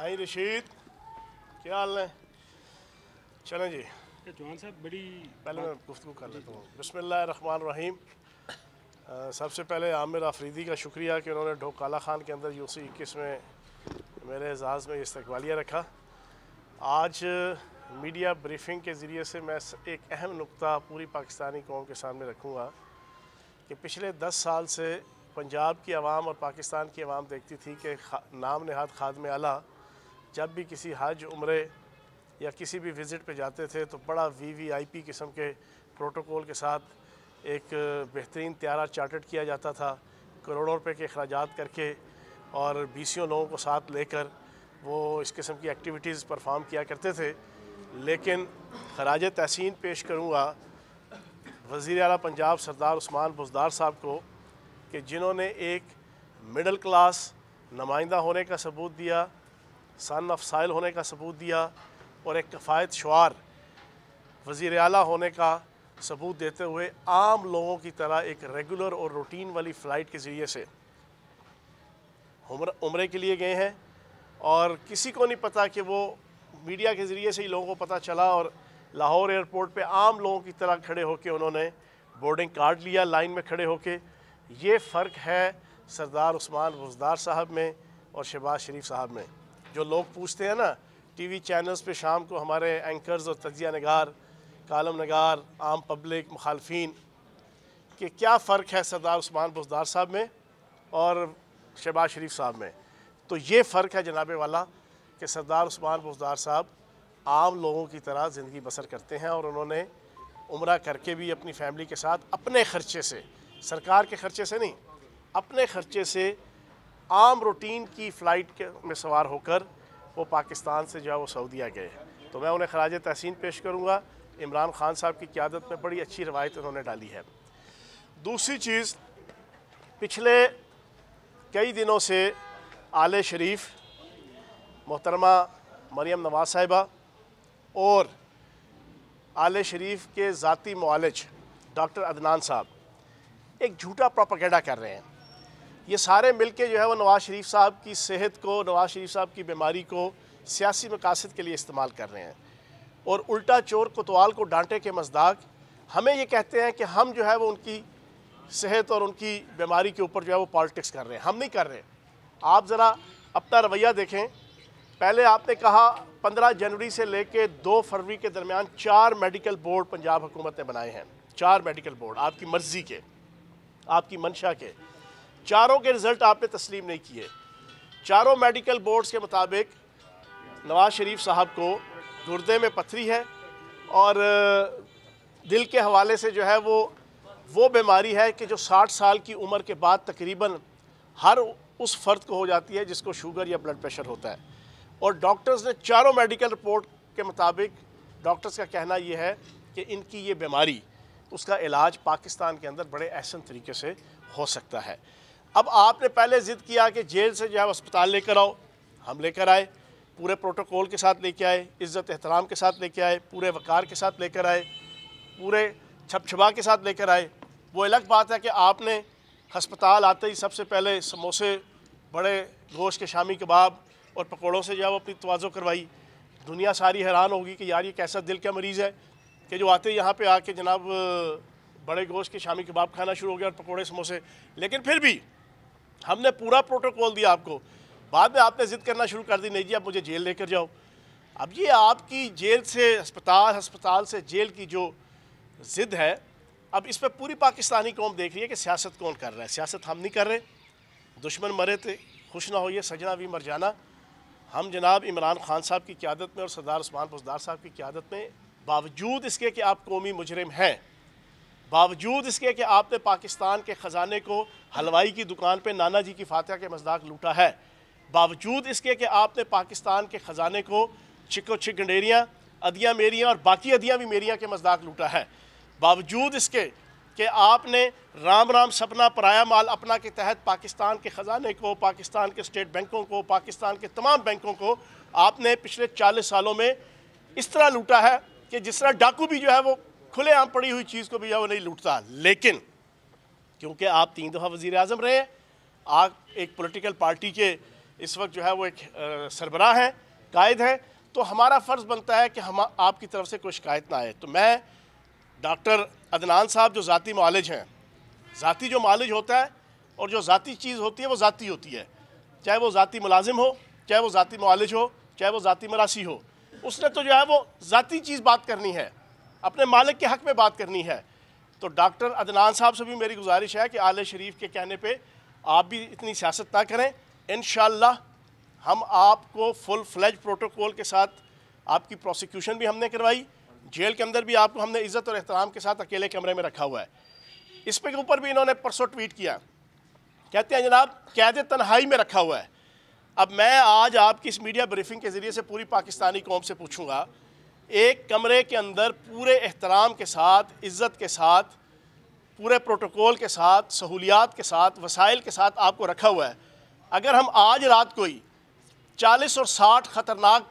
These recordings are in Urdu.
آئی رشید کیا حال ہے؟ چلیں جی۔ جوان صاحب بڑی پہلے میں گفتگو کر لیتا ہوں۔ بسم اللہ الرحمن الرحیم۔ سب سے پہلے عامر آفریدی کا شکریہ کہ انہوں نے ڈھوک کالا خان کے اندر یو سی اکیس میں میرے اعزاز میں یہ استقبالیہ رکھا۔ آج میڈیا بریفنگ کے ذریعے سے میں ایک اہم نقطہ پوری پاکستانی قوم کے سامنے رکھوں گا کہ پچھلے دس سال سے پنجاب کی عوام اور پاکستان کی عوام دیکھتی تھی کہ نام نہاد خادم اعلیٰ جب بھی کسی حج عمرے یا کسی بھی وزٹ پہ جاتے تھے تو بڑا وی وی آئی پی قسم کے پروٹوکول کے ساتھ ایک بہترین طیارہ چارٹرڈ کیا جاتا تھا، کروڑوں روپے کے اخراجات کر کے اور بیسیوں لوگوں کو ساتھ لے کر وہ اس قسم کی ایکٹیویٹیز پرفارم کیا کرتے تھے۔ لیکن خراج تحسین پیش کروں گا وزیر اعلیٰ پنجاب سردار عثمان بزدار صاحب کو کہ جنہوں نے ایک مڈل کلاس نمائندہ ہونے کا ثبوت دیا سن آف سائل ہونے کا ثبوت دیا اور ایک کفایت شعار وزیر اعلیٰ ہونے کا ثبوت دیتے ہوئے عام لوگوں کی طرح ایک ریگولر اور روٹین والی فلائٹ کے ذریعے سے عمرے کے لیے گئے ہیں اور کسی کو نہیں پتا کہ وہ میڈیا کے ذریعے سے ہی لوگوں کو پتہ چلا اور لاہور ایئرپورٹ پہ عام لوگوں کی طرح کھڑے ہو کے انہوں نے بورڈنگ کارڈ لیا لائن میں کھڑے ہو کے۔ یہ فرق ہے سردار عثمان بزدار صاحب میں اور شہباز شریف صاحب میں۔ جو لوگ پوچھتے ہیں نا، ٹی وی چینلز پہ شام کو ہمارے اینکرز اور تجزیہ نگار، کالم نگار، عام پبلک مخالفین، کہ کیا فرق ہے سردار عثمان بزدار صاحب میں اور شہباز شریف صاحب میں؟ تو یہ فرق ہے جناب والا کہ سردار عثمان بزدار صاحب عام لوگوں کی طرح زندگی بسر کرتے ہیں اور انہوں نے عمرہ کر کے بھی اپنی فیملی کے ساتھ اپنے خرچے سے، سرکار کے خرچے سے نہیں، اپنے خرچے سے عام روٹین کی فلائٹ کے میں سوار ہو کر وہ پاکستان سے جو ہے وہ سعودیہ گئے تو میں انہیں خراج تحسین پیش کروں گا۔ عمران خان صاحب کی قیادت میں بڑی اچھی روایت انہوں نے ڈالی ہے۔ دوسری چیز، پچھلے کئی دنوں سے آل شریف، محترمہ مریم نواز صاحبہ اور آل شریف کے ذاتی معالج ڈاکٹر عدنان صاحب ایک جھوٹا پروپیگنڈا کر رہے ہیں۔ یہ سارے مل کے جو ہے وہ نواز شریف صاحب کی صحت کو، نواز شریف صاحب کی بیماری کو سیاسی مقاصد کے لیے استعمال کر رہے ہیں۔ اور الٹا چور کوتوال کو ڈانٹے کے مزداق ہمیں یہ کہتے ہیں کہ ہم جو ہے وہ ان کی صحت اور ان کی بیماری کے اوپر جو ہے وہ پالیٹکس کر رہے ہیں۔ ہم نہیں کر رہے۔ آپ ذرا اپنا رویہ دیکھیں۔ پہلے آپ نے کہا پندرہ جنوری سے لے کے دو فروری کے درمیان چار میڈیکل بورڈ پنجاب حکومت نے بنائے ہیں۔ چار میڈیکل بورڈ، آپ کی مرضی کے، آپ کی منشا کے۔ چاروں کے رزلٹ آپ نے تسلیم نہیں کیے۔ چاروں میڈیکل بورڈز کے مطابق نواز شریف صاحب کو گردے میں پتھری ہے اور دل کے حوالے سے جو ہے وہ وہ بیماری ہے کہ جو ساٹھ سال کی عمر کے بعد تقریباً ہر اس فرد کو ہو جاتی ہے جس کو شوگر یا بلڈ پریشر ہوتا ہے۔ اور ڈاکٹرز نے چاروں میڈیکل رپورٹ کے مطابق ڈاکٹرز کا کہنا یہ ہے کہ ان کی یہ بیماری اس کا علاج پاکستان کے اندر بڑے احسن طریقے سے ہو سکتا ہے۔ اب آپ نے پہلے ضد کیا کہ جیل سے جو ہے اسپتال لے کر آؤ، ہم لے کر آئے، پورے پروٹوکول کے ساتھ لے کے آئے، عزت احترام کے ساتھ لے کے آئے، پورے وقار کے ساتھ لے کر آئے، پورے چھپ چھپا کے ساتھ لے کر آئے۔ وہ الگ بات ہے کہ آپ نے ہسپتال آتے ہی سب سے پہلے سموسے، بڑے گوشت کے شامی کباب اور پکوڑوں سے جو ہے وہ اپنی توازو کروائی۔ دنیا ساری حیران ہوگی کہ یار یہ کیسا دل کا مریض ہے کہ جو آتے یہاں پہ آ کے جناب، بڑے گوشت کے شامی کباب کھانا شروع ہو گیا اور پکوڑے، سموسے۔ لیکن پھر بھی ہم نے پورا پروٹوکول دیا آپ کو۔ بعد میں آپ نے ضد کرنا شروع کر دی، نہیں جی اب مجھے جیل لے کر جاؤ۔ اب یہ آپ کی جیل سے، ہسپتال ہسپتال سے جیل کی جو ضد ہے، اب اس پہ پوری پاکستانی قوم دیکھ رہی ہے کہ سیاست کون کر رہا ہے۔ سیاست ہم نہیں کر رہے۔ دشمن مرے تھے، خوش نہ ہوئیے، سجنا بھی مر جانا۔ ہم جناب عمران خان صاحب کی قیادت میں اور سردار عثمان بزدار صاحب کی قیادت میں باوجود اس کے کہ آپ قومی مجرم ہیں باوجود اس کے کہ آپ نے پاکستان کے خزانے کو حلوائی کی دکان پہ نانا جی کی فاتحہ کے مزداق لوٹا ہے، باوجود اس کے کہ آپ نے پاکستان کے خزانے کو چکو چک گنڈیریاں ادیاں میریاں اور باقی ادیاں بھی میریاں کے مزداق لوٹا ہے۔ باوجود اس کے کہ آپ نے رام رام سپنا پرایا مال اپنا کے تحت پاکستان کے خزانے کو، پاکستان کے اسٹیٹ بینکوں کو، پاکستان کے تمام بینکوں کو آپ نے پچھلے چالیس سالوں میں اس طرح لوٹا ہے کہ جس طرح ڈاکو بھی جو ہے وہ کھلے عام پڑی ہوئی چیز کو بھی وہ نہیں لوٹتا۔ لیکن کیونکہ آپ تین دفعہ وزیر اعظم رہے، آپ ایک پولیٹیکل پارٹی کے اس وقت جو ہے وہ ایک سربراہ ہیں، قائد ہیں، تو ہمارا فرض بنتا ہے کہ ہم، آپ کی طرف سے کوئی شکایت نہ آئے۔ تو میں ڈاکٹر عدنان صاحب جو ذاتی معالج ہیں، ذاتی جو معالج ہوتا ہے اور جو ذاتی چیز ہوتی ہے، وہ ذاتی ہوتی ہے۔ چاہے وہ ذاتی ملازم ہو، چاہے وہ ذاتی معالج ہو، چاہے وہ ذاتی مراسی ہو، اس نے تو جو ہے وہ ذاتی چیز بات کرنی ہے۔ اپنے مالک کے حق میں بات کرنی ہے۔ تو ڈاکٹر عدنان صاحب سے بھی میری گزارش ہے کہ آل شریف کے کہنے پہ آپ بھی اتنی سیاست نہ کریں۔ انشاءاللہ ہم آپ کو فل فلیج پروٹوکول کے ساتھ آپ کی پروسیکیوشن بھی ہم نے کروائی۔ جیل کے اندر بھی آپ کو ہم نے عزت اور احترام کے ساتھ اکیلے کمرے میں رکھا ہوا ہے۔ اس پہ اوپر بھی انہوں نے پرسوں ٹویٹ کیا۔ کہتے ہیں جناب، قید تنہائی میں رکھا ہوا ہے۔ اب میں آج آپ کی اس میڈیا بریفنگ کے ذریعے سے پوری پاکستانی قوم سے پوچھوں گا ایک کمرے کے اندر پورے احترام کے ساتھ، عزت کے ساتھ، پورے پروٹوکول کے ساتھ، سہولیات کے ساتھ، وسائل کے ساتھ آپ کو رکھا ہوا ہے۔ اگر ہم آج رات کو ہی چالیس اور ساٹھ خطرناک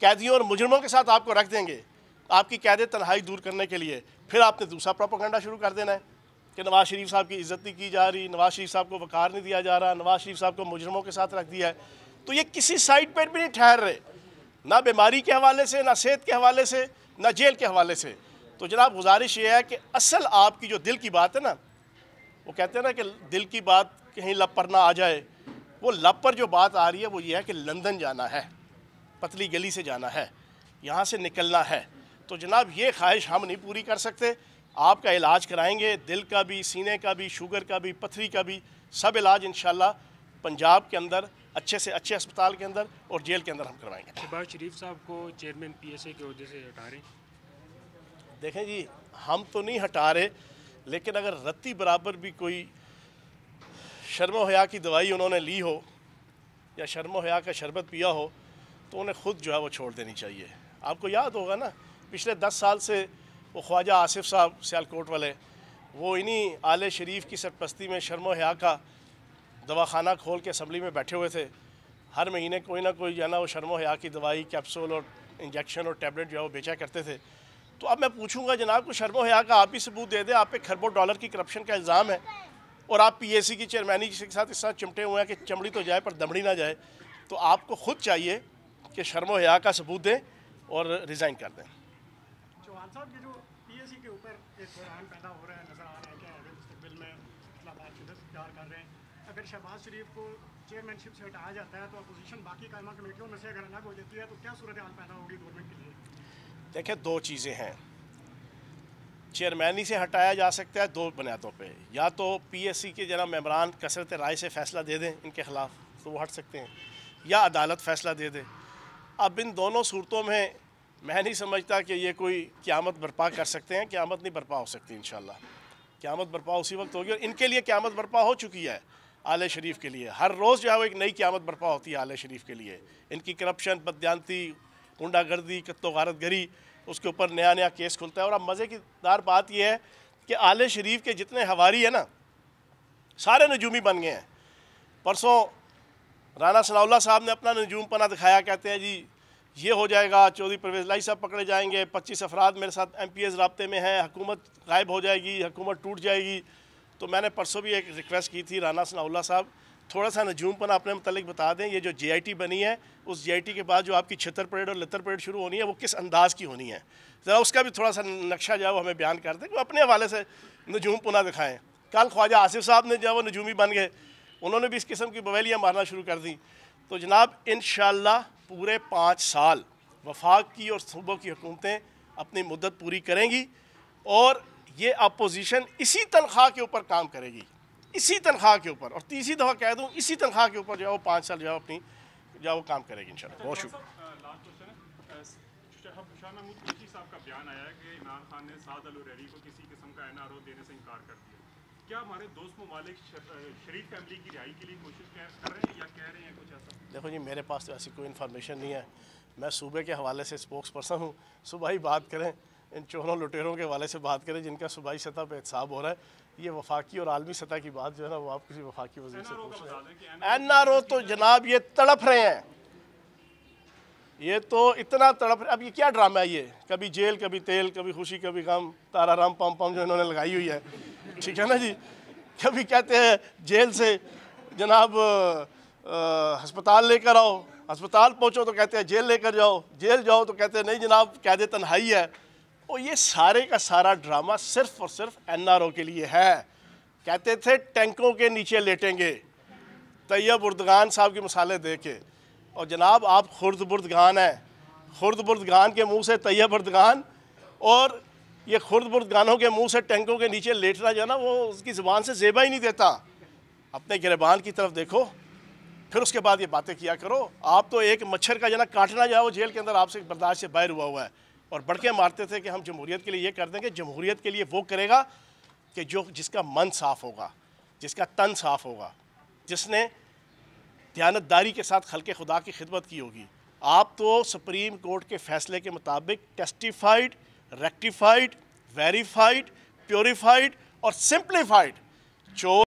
قیدیوں اور مجرموں کے ساتھ آپ کو رکھ دیں گے، آپ کی قید تنہائی دور کرنے کے لیے پھر آپ نے دوسرا پروپوگنڈا شروع کر دینا ہے کہ نواز شریف صاحب کی عزت نہیں کی جا رہی، نواز شریف صاحب کو وقار نہیں دیا جا رہا، نواز شریف صاحب کو مجرموں کے ساتھ رکھ دیا ہے۔ تو یہ کسی سائٹ پہ بھی نہیں ٹھہر رہے۔ نہ بیماری کے حوالے سے، نہ صحت کے حوالے سے، نہ جیل کے حوالے سے۔ تو جناب، گزارش یہ ہے کہ اصل آپ کی جو دل کی بات ہے نا، وہ کہتے ہیں نا کہ دل کی بات کہیں لب پر نہ آ جائے۔ وہ لب پر جو بات آ رہی ہے، وہ یہ ہے کہ لندن جانا ہے، پتلی گلی سے جانا ہے، یہاں سے نکلنا ہے۔ تو جناب، یہ خواہش ہم نہیں پوری کر سکتے۔ آپ کا علاج کرائیں گے، دل کا بھی، سینے کا بھی، شوگر کا بھی، پتھری کا بھی، سب علاج انشاءاللہ پنجاب کے اندر اچھے سے اچھے اسپتال کے اندر اور جیل کے اندر ہم کروائیں گے۔ شہباز شریف صاحب کو چیئرمین پی ایس اے کے عہدے سے ہٹا رہے ہیں۔ دیکھیں جی ہم تو نہیں ہٹا رہے لیکن اگر رتی برابر بھی کوئی شرم و حیا کی دوائی انہوں نے لی ہو یا شرم و حیا کا شربت پیا ہو تو انہیں خود جو ہے وہ چھوڑ دینی چاہیے۔ آپ کو یاد ہوگا نا پچھلے دس سال سے وہ خواجہ آصف صاحب سیالکوٹ والے وہ انہی آل شریف کی سرپستی میں شرم و حیا کا دواخانہ کھول کے اسمبلی میں بیٹھے ہوئے تھے۔ ہر مہینے کوئی نہ کوئی جو ہے نا وہ شرم و حیا کی دوائی کیپسول اور انجیکشن اور ٹیبلٹ جو ہے وہ بیچا کرتے تھے۔ تو اب میں پوچھوں گا جناب کو شرم و حیا کا آپ بھی ثبوت دے دیں آپ پہ کھربوں ڈالر کی کرپشن کا الزام ہے اور آپ پی ایس سی کی چیئرمینی کے ساتھ اس طرح چمٹے ہوئے ہیں کہ چمڑی تو جائے پر دمڑی نہ جائے۔ تو آپ کو خود چاہیے کہ شرم و حیا کا ثبوت دیں اور ریزائن کر دیں۔ چوہان صاحب، یہ جو پی ایس سی کے اوپر ایک بحران پیدا ہو رہا ہے، نظر آ رہا ہے کہ مستقبل میں کر رہے ہیں اگر شہباز شریف کو چیئرمین شپ سے ہٹایا جاتا ہے تو اپوزیشن باقی قائمہ کمیٹیوں میں سے اگر الگ ہو جاتی ہے تو کیا صورتحال پیدا ہوگی گورنمنٹ کے لیے؟ دیکھیں، دو چیزیں ہیں۔ چیئرمینی سے ہٹایا جا سکتا ہے دو بنیادوں پہ۔ یا تو پی ایس سی کے جناب ممبران کثرت رائے سے فیصلہ دے دیں ان کے خلاف تو وہ ہٹ سکتے ہیں، یا عدالت فیصلہ دے دے۔ اب ان دونوں صورتوں میں میں نہیں سمجھتا کہ یہ کوئی قیامت برپا کر سکتے ہیں، قیامت نہیں برپا ہو سکتی انشاءاللہ۔ قیامت برپا اسی وقت ہوگی اور ان کے لیے قیامت برپا ہو چکی ہے۔ آل شریف کے لیے۔ ہر روز جو ہے وہ ایک نئی قیامت برپا ہوتی ہے آل شریف کے لیے۔ ان کی کرپشن، بدیانتی، گنڈا گردی کت و غارت گری، اس کے اوپر نیا نیا کیس کھلتا ہے۔ اور اب مزے کی دار بات یہ ہے کہ آل شریف کے جتنے ہواری ہیں نا، سارے نجومی بن گئے ہیں۔ پرسوں رانا ثناء اللہ صاحب نے اپنا نجوم پنا دکھایا، کہتے ہیں جی یہ ہو جائے گا چودھری پرویز لائی صاحب پکڑے جائیں گے، پچیس افراد میرے ساتھ ایم پی ایس رابطے میں ہیں، حکومت غائب ہو جائے گی، حکومت ٹوٹ جائے گی۔ تو میں نے پرسوں بھی ایک ریکویسٹ کی تھی رانا ثناء اللہ صاحب، تھوڑا سا نجوم پنا اپنے متعلق بتا دیں، یہ جو جے آئی ٹی بنی ہے، اس جے آئی ٹی کے بعد جو آپ کی چھتر پریڈ اور لتر پریڈ شروع ہونی ہے، وہ کس انداز کی ہونی ہے؟ ذرا اس کا بھی تھوڑا سا نقشہ جو ہے وہ ہمیں بیان کر دیں کہ وہ اپنے حوالے سے نجوم پنا دکھائیں۔ کل خواجہ آصف صاحب نے جو ہے وہ نجومی بن گئے، انہوں نے بھی اس قسم کی بویلیاں مارنا شروع کر دیں۔ تو جناب، انشاءاللہ پورے پانچ سال وفاق کی اور صوبوں کی حکومتیں اپنی مدت پوری کریں گی اور یہ اپوزیشن اسی تنخواہ کے اوپر کام کرے گی۔ اسی تنخواہ کے اوپر۔ اور تیسری دفعہ کہہ دوں اسی تنخواہ کے اوپر جو ہے وہ پانچ سال جو ہے اپنی جو ہے وہ کام کرے گی انشاءاللہ۔ بہت شکریہ۔ کیا ہمارے دوست ممالک شریف فیملی کی رہائی کے لیے کوشش کر رہے ہیں یا کہہ رہے ہیں کچھ ایسا؟ دیکھو جی میرے پاس تو ایسی کوئی انفارمیشن نہیں ہے۔ میں صوبے کے حوالے سے اسپوکس پرسن ہوں صوبائی بات کریں۔ ان چوروں لٹیروں کے حوالے سے بات کریں جن کا صوبائی سطح پہ احتساب ہو رہا ہے یہ وفاقی اور عالمی سطح کی بات جو ہے نا وہ آپ کسی وفاقی وزیر سے پوچھ رہے ہیں این آر او تو جناب یہ تڑپ رہے ہیں۔ یہ تو اتنا تڑپ اب یہ کیا ڈرامہ ہے یہ؟ کبھی جیل کبھی تیل کبھی خوشی کبھی غم تارا رام پم پم جو انہوں نے لگائی ہوئی ہے۔ ٹھیک ہے نا جی؟ کبھی کہتے ہیں جیل سے جناب ہسپتال لے کر آؤ ہسپتال پہنچو تو کہتے ہیں جیل لے کر جاؤ جیل جاؤ تو کہتے ہیں نہیں جناب قید تنہائی ہے۔ اور یہ سارے کا سارا ڈرامہ صرف اور صرف این آر او کے لیے ہے۔ کہتے تھے ٹینکوں کے نیچے لیٹیں گے۔ طیب اردگان صاحب کی مثالیں دے کے۔ اور جناب آپ خرد بردگان ہیں۔ خرد بردگان کے منہ سے طیب اردگان اور یہ خرد بردگانوں کے منہ سے ٹینکوں کے نیچے لیٹنا جو ہے نا وہ اس کی زبان سے زیبا ہی نہیں دیتا۔ اپنے گربان کی طرف دیکھو۔ پھر اس کے بعد یہ باتیں کیا کرو۔ آپ تو ایک مچھر کا جو نا کاٹنا جاؤ جیل کے اندر آپ سے برداشت سے باہر ہوا ہوا ہے۔ اور بڑھ کے مارتے تھے کہ ہم جمہوریت کے لیے یہ کر دیں گے جمہوریت کے لیے وہ کرے گا کہ جو جس کا من صاف ہوگا، جس کا تن صاف ہوگا، جس نے دیانتداری کے ساتھ خلق خدا کی خدمت کی ہوگی۔ آپ تو سپریم کورٹ کے فیصلے کے مطابق ٹیسٹیفائڈ ریکٹیفائڈ ویریفائڈ پیوریفائڈ اور سمپلیفائڈ چور